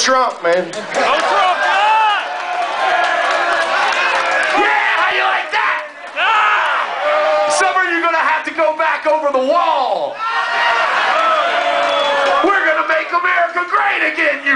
Trump, man. Go Trump! God! Yeah, how you like that? Ah! Some of you gonna have to go back over the wall. Oh, We're gonna make America great again, you